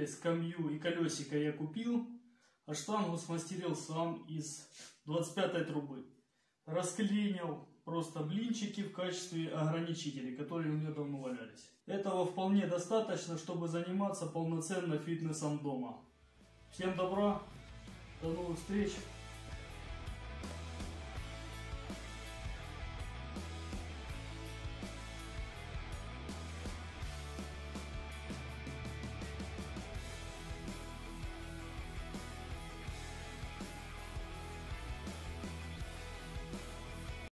Стояли, скамью и колесико я купил, а штангу смастерил сам из 25 трубы. Расклинил просто блинчики в качестве ограничителей, которые у меня давно валялись. Этого вполне достаточно, чтобы заниматься полноценно фитнесом дома. Всем добра, до новых встреч!